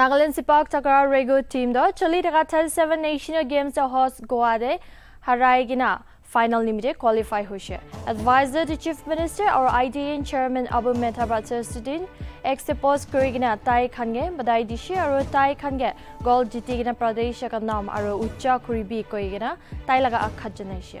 Nagaland চিপাক চাকৰা regu team দ চলি থকা thirty seven national games হজ গোৱাৰে হাৰাই কিনে ফাইনেল নিমিতে কোৱালিফাই হৈছে। এডভাইজাৰ চিফ মিনিষ্টাৰ আৰু I D N chairman Abu Metha বাচুদ্দিন এক্সেপ'জ কৰি কিনে তাই খানগে বাদাই দিছে আৰু তাই খানগে গল জিতি কিনে প্ৰদেশ নাম আৰু উচ্চ খুৰিবি কৰি কিনে তাই লগা আখ্যাত জনাইছে।